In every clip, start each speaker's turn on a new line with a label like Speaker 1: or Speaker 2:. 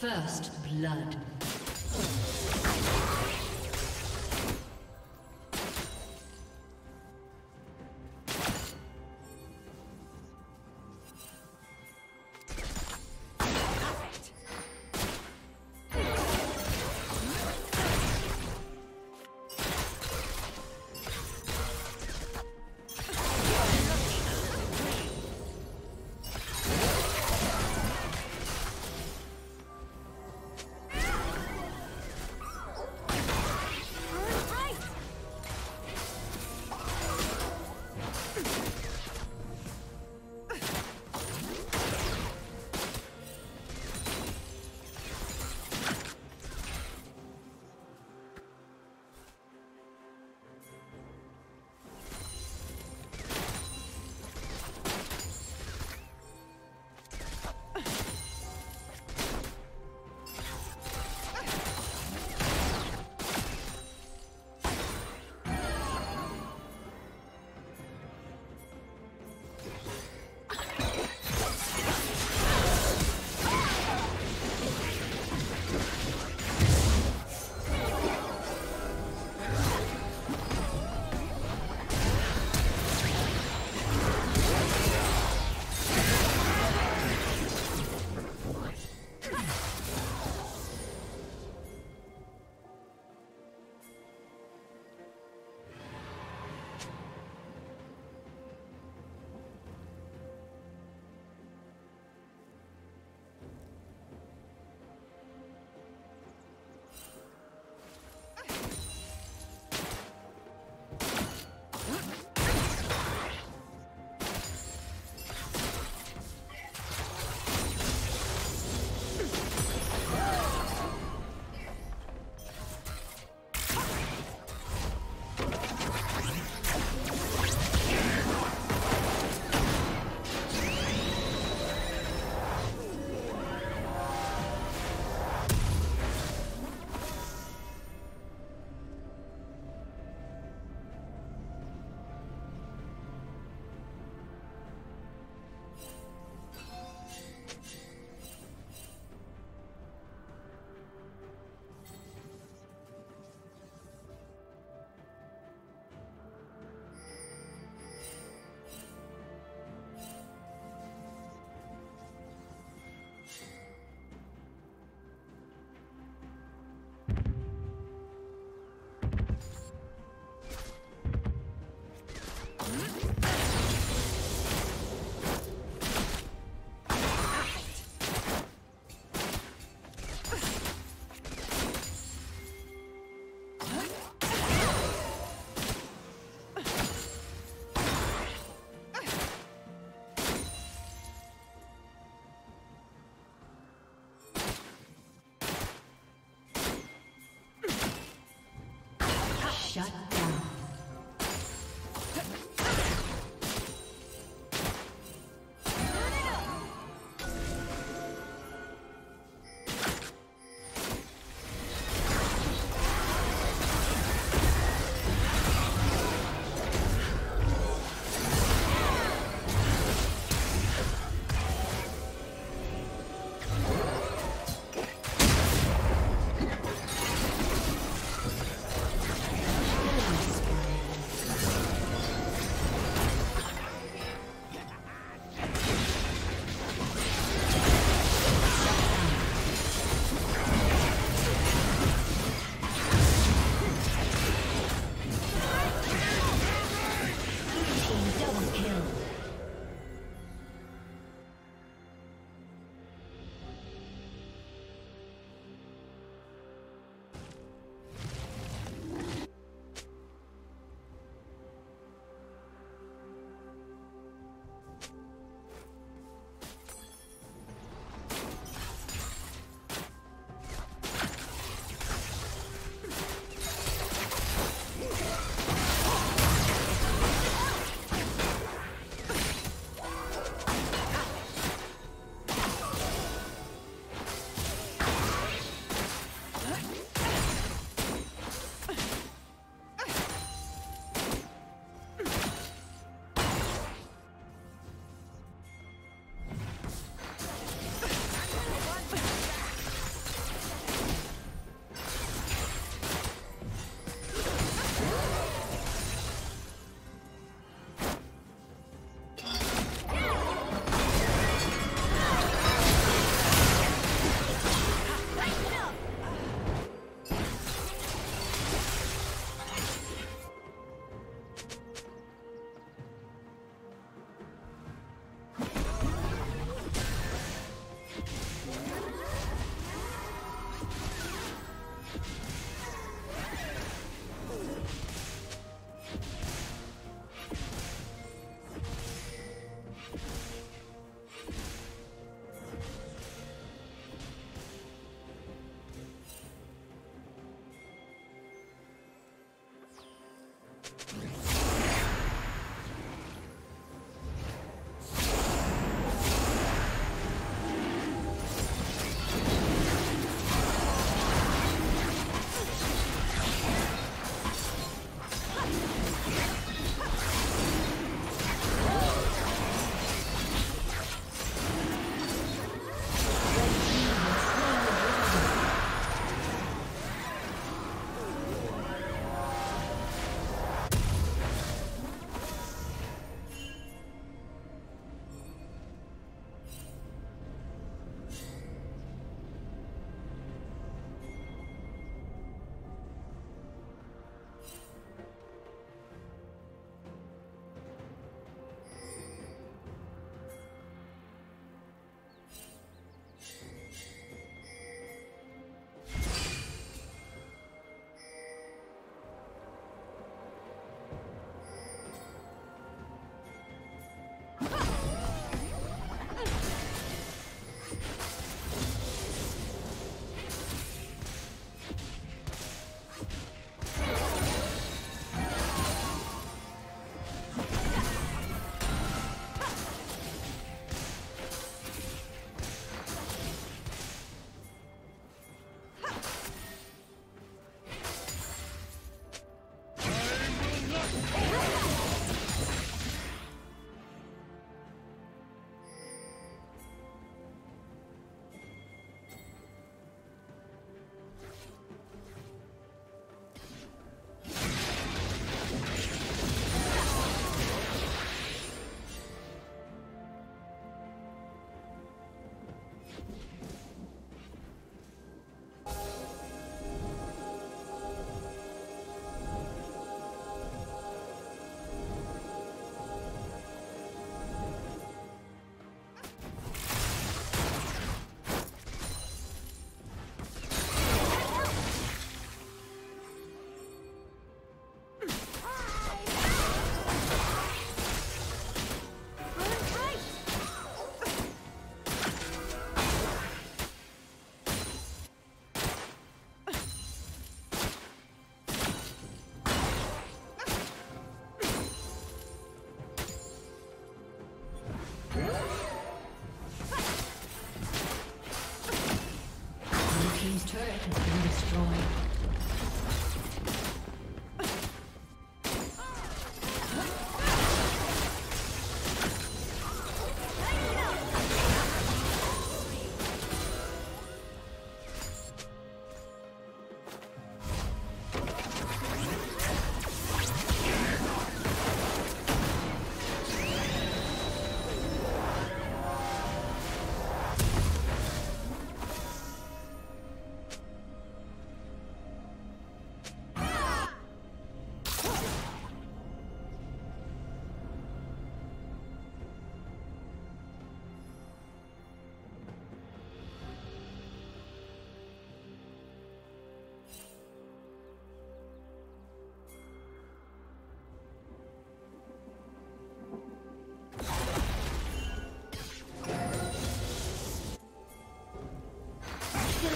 Speaker 1: First blood.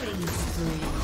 Speaker 1: Killing spree.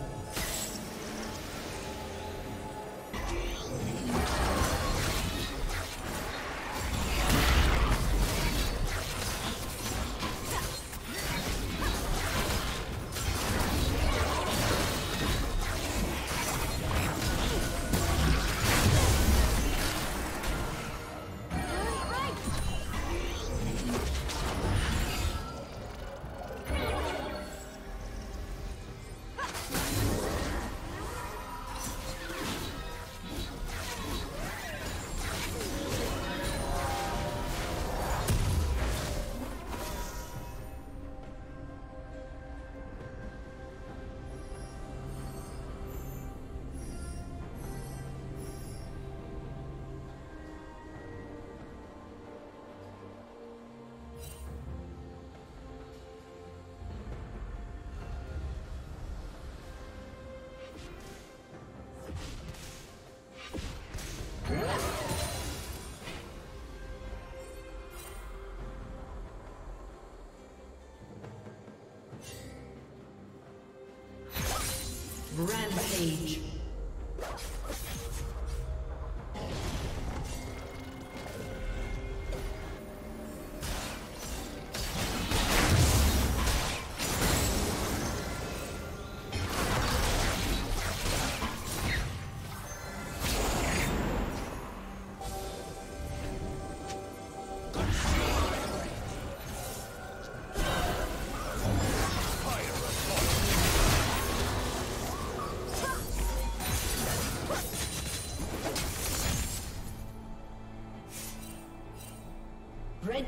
Speaker 1: Rampage.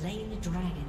Speaker 1: Slain the dragon.